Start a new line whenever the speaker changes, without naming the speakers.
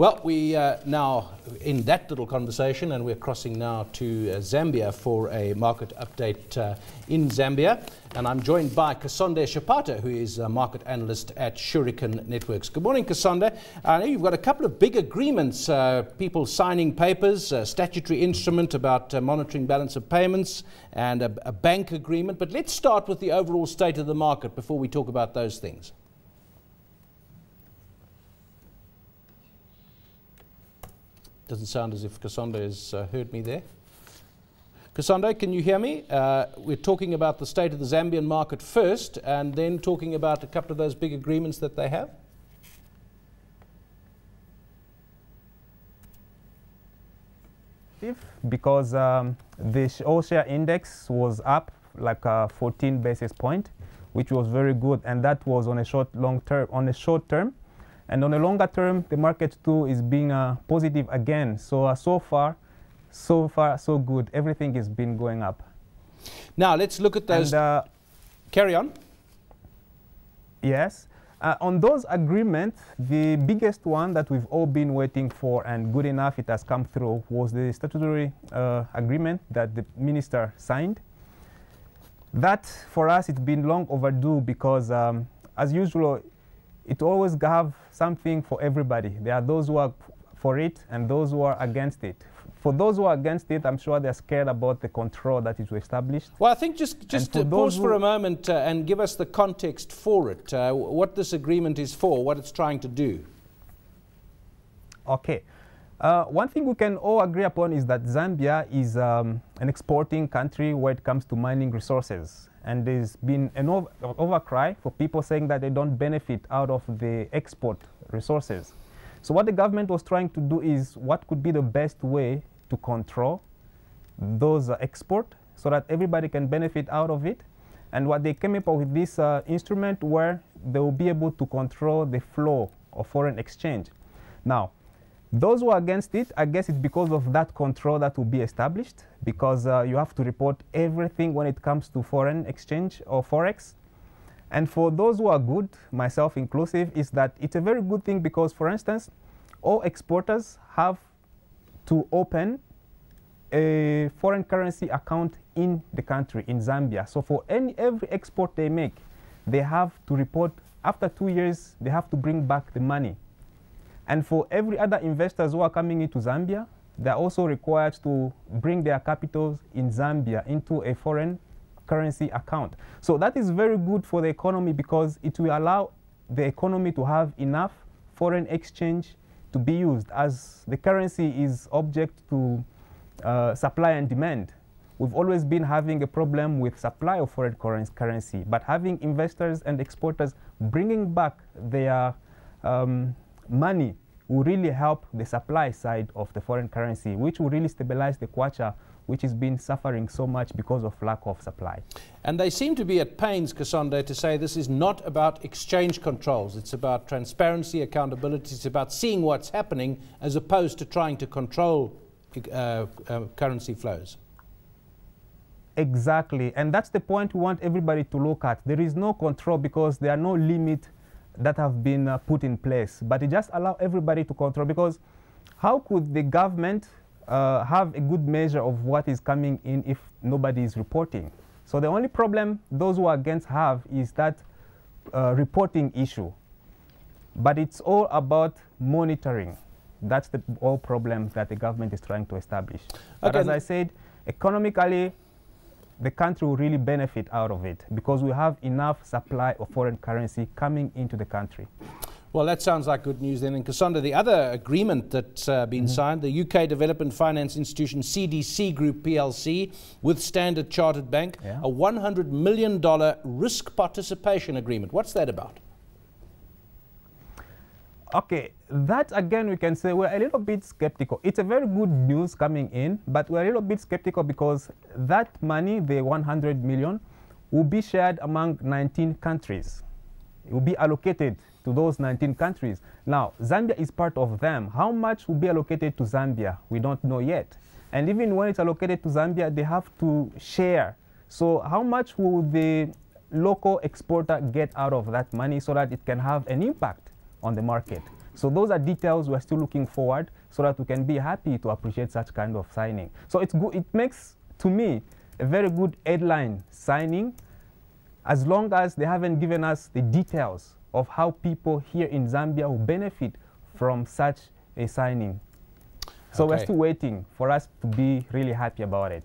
Well, we uh, now in that little conversation, and we're crossing now to uh, Zambia for a market update uh, in Zambia. And I'm joined by Kasonde Shapata, who is a market analyst at Shuriken Networks. Good morning, Kasonde. I know you've got a couple of big agreements, uh, people signing papers, a statutory instrument about uh, monitoring balance of payments, and a, a bank agreement. But let's start with the overall state of the market before we talk about those things. Doesn't sound as if Kasonde has uh, heard me there. Kasonde, can you hear me? Uh, we're talking about the state of the Zambian market first, and then talking about a couple of those big agreements that they have.
Because um, the all share index was up like uh, 14 basis point, which was very good, and that was on a short long term. On a short term, and on a longer term, the market too is being uh, positive again. So uh, so far, so far so good. Everything has been going up.
Now let's look at those.
And, uh,
Carry on.
Yes. Uh, on those agreements, the biggest one that we've all been waiting for and good enough it has come through was the statutory uh, agreement that the minister signed. That, for us, it's been long overdue because, um, as usual, it always have something for everybody. There are those who are for it and those who are against it. For those who are against it, I'm sure they're scared about the control that is established.
Well, I think just, just for pause for a moment uh, and give us the context for it, uh, what this agreement is for, what it's trying to do.
Okay. Uh, one thing we can all agree upon is that Zambia is um, an exporting country when it comes to mining resources and there's been an over overcry for people saying that they don't benefit out of the export resources. So what the government was trying to do is what could be the best way to control those uh, export so that everybody can benefit out of it. And what they came up with this uh, instrument where they will be able to control the flow of foreign exchange. Now, those who are against it, I guess it's because of that control that will be established, because uh, you have to report everything when it comes to foreign exchange or forex. And for those who are good, myself inclusive, is that it's a very good thing because, for instance, all exporters have to open a foreign currency account in the country, in Zambia. So for any every export they make, they have to report after two years, they have to bring back the money and for every other investors who are coming into Zambia, they're also required to bring their capitals in Zambia into a foreign currency account. So that is very good for the economy because it will allow the economy to have enough foreign exchange to be used as the currency is object to uh, supply and demand. We've always been having a problem with supply of foreign currency, but having investors and exporters bringing back their um, money will really help the supply side of the foreign currency, which will really stabilize the kwacha, which has been suffering so much because of lack of supply.
And they seem to be at pains, Kasonde, to say this is not about exchange controls. It's about transparency, accountability. It's about seeing what's happening as opposed to trying to control uh, uh, currency flows.
Exactly. And that's the point we want everybody to look at. There is no control because there are no limit that have been uh, put in place. But it just allow everybody to control because how could the government uh, have a good measure of what is coming in if nobody is reporting? So the only problem those who are against have is that uh, reporting issue. But it's all about monitoring. That's the all problem that the government is trying to establish. Okay. But as I said, economically, the country will really benefit out of it because we have enough supply of foreign currency coming into the country.
Well, that sounds like good news then. And Kasonde, the other agreement that's uh, been mm -hmm. signed, the UK Development Finance Institution CDC Group PLC with Standard Chartered Bank, yeah. a $100 million risk participation agreement. What's that about?
Okay, that again we can say we're a little bit skeptical. It's a very good news coming in, but we're a little bit skeptical because that money, the 100 million, will be shared among 19 countries. It will be allocated to those 19 countries. Now, Zambia is part of them. How much will be allocated to Zambia? We don't know yet. And even when it's allocated to Zambia, they have to share. So how much will the local exporter get out of that money so that it can have an impact? On the market. So those are details we're still looking forward so that we can be happy to appreciate such kind of signing. So it's good, it makes, to me, a very good headline signing as long as they haven't given us the details of how people here in Zambia will benefit from such a signing. So we're still waiting for us to be really happy about it.